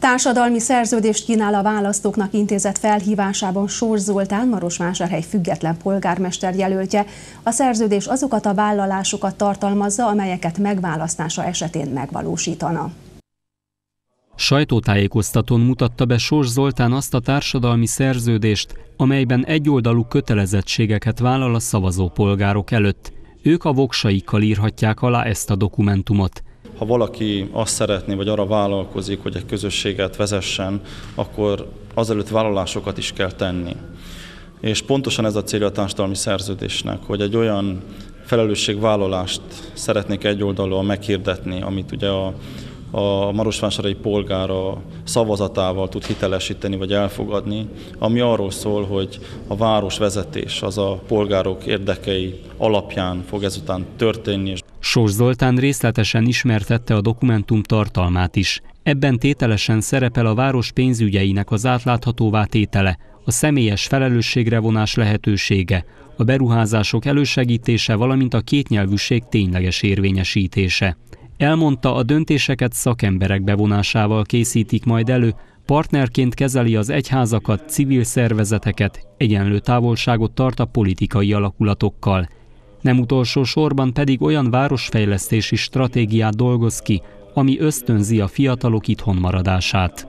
Társadalmi szerződést kínál a választóknak intézett felhívásában Sors Zoltán, Marosvásárhely független polgármester jelöltje. A szerződés azokat a vállalásokat tartalmazza, amelyeket megválasztása esetén megvalósítana. Sajtótájékoztatón mutatta be Sors Zoltán azt a társadalmi szerződést, amelyben egyoldalú kötelezettségeket vállal a szavazó polgárok előtt. Ők a voksaikkal írhatják alá ezt a dokumentumot. Ha valaki azt szeretné, vagy arra vállalkozik, hogy egy közösséget vezessen, akkor azelőtt vállalásokat is kell tenni. És pontosan ez a célja a társadalmi szerződésnek, hogy egy olyan felelősségvállalást szeretnék egyoldalúan meghirdetni, amit ugye a a marosvásárai polgára szavazatával tud hitelesíteni vagy elfogadni, ami arról szól, hogy a városvezetés az a polgárok érdekei alapján fog ezután történni. Sors Zoltán részletesen ismertette a dokumentum tartalmát is. Ebben tételesen szerepel a város pénzügyeinek az átláthatóvá tétele, a személyes felelősségre vonás lehetősége, a beruházások elősegítése, valamint a kétnyelvűség tényleges érvényesítése. Elmondta, a döntéseket szakemberek bevonásával készítik majd elő, partnerként kezeli az egyházakat, civil szervezeteket, egyenlő távolságot tart a politikai alakulatokkal. Nem utolsó sorban pedig olyan városfejlesztési stratégiát dolgoz ki, ami ösztönzi a fiatalok itthon maradását.